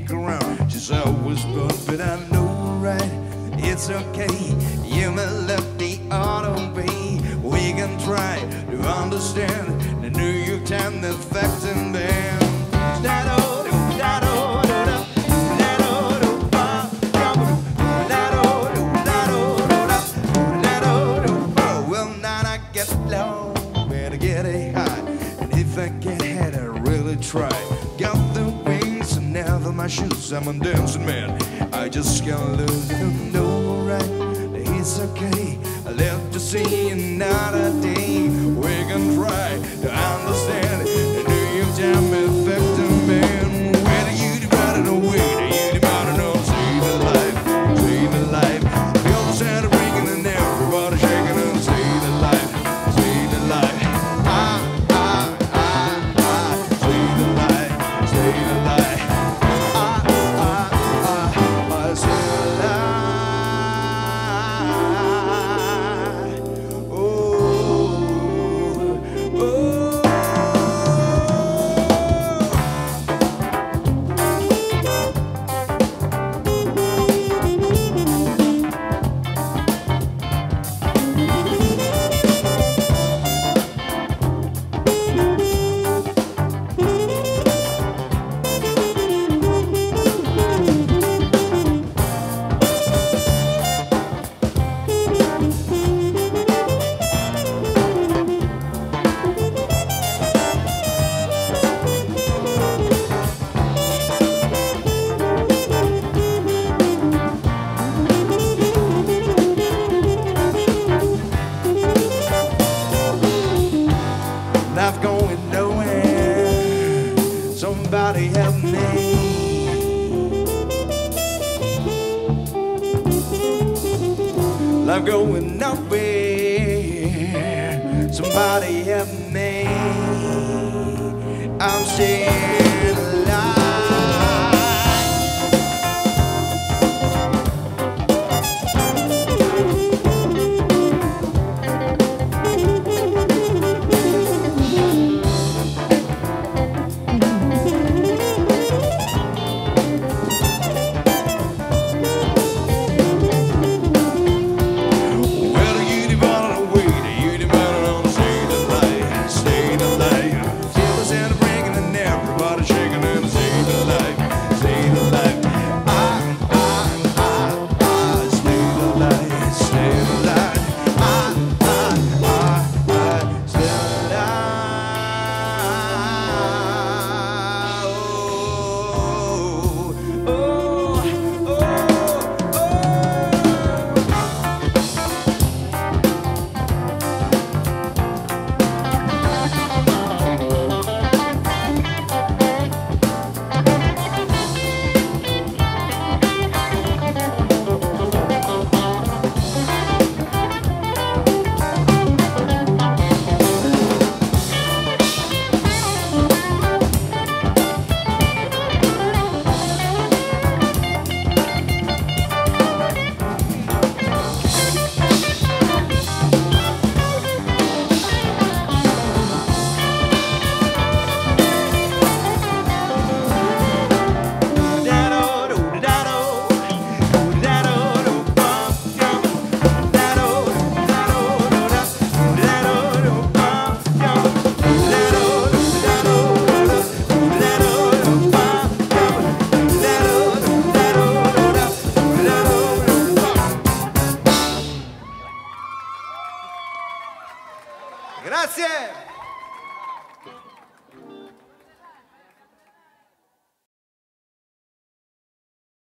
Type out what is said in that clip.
stick around. She's always good, but I know right. It's okay. You may left the auto way. We can try to understand the New York Times the and them. I get low, better get it high. And if I really try. Got the wings and never my shoes. I'm a dancing man. I just can't lose. No, right? It's okay. I live to see another day. We can try help me. Life going nowhere. Somebody help me. I'm staying Gracias.